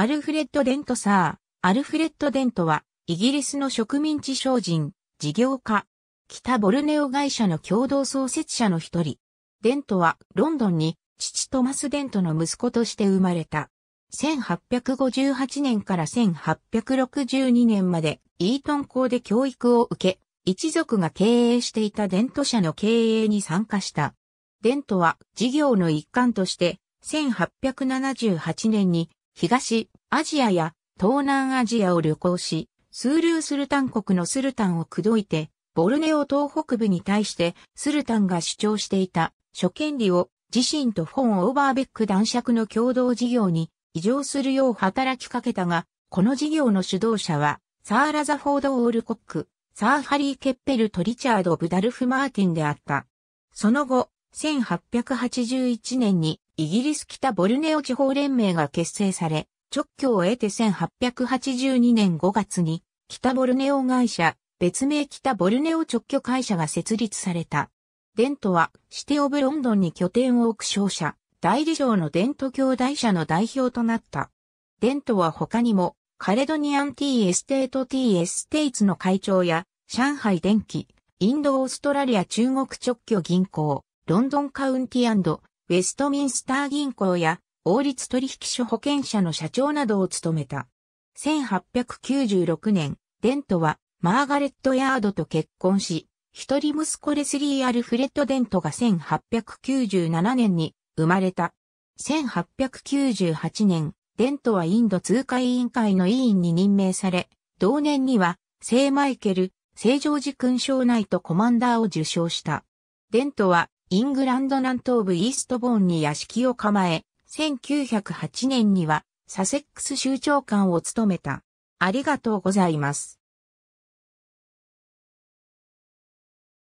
アルフレッド・デントサー。アルフレッド・デントは、イギリスの植民地商人、事業家、北ボルネオ会社の共同創設者の一人。デントは、ロンドンに、父トマス・デントの息子として生まれた。1858年から1862年まで、イートン校で教育を受け、一族が経営していたデント社の経営に参加した。デントは事業の一環として、1878年に東アジアや東南アジアを旅行し、スールースルタン国のスルタンを口説いて、ボルネオ東北部に対してスルタンが主張していた諸権利を自身とフォン・オーバーベック男爵の共同事業に移譲するよう働きかけたが、この事業の主導者は、サー・ラザフォード・オールコック、サー・ハリー・ケッペルとリチャード・ブダルフ・マーティンであった。その後、1881年にイギリス北ボルネオ地方連盟が結成され、勅許を得て1882年5月に北ボルネオ会社、別名北ボルネオ勅許会社が設立された。デントはシティ・オブ・ロンドンに拠点を置く商社、代理商のデント兄弟社の代表となった。デントは他にもカレドニアン T エステート T エステイツの会長や上海電機、インドオーストラリア中国直居銀行、ロンドンカウンティウェストミンスター銀行や王立取引所保険社の社長などを務めた。1896年、デントはマーガレット・ヤードと結婚し、一人息子レスリー・アルフレッド・デントが1897年に生まれた。1898年、デントはインド通貨委員会の委員に任命され、同年には聖マイケル、聖ジョージ勲章ナイトコマンダーを受章した。デントはイングランド南東部イーストボーンに屋敷を構え、1908年にはサセックス州長官を務めた。ありがとうございます。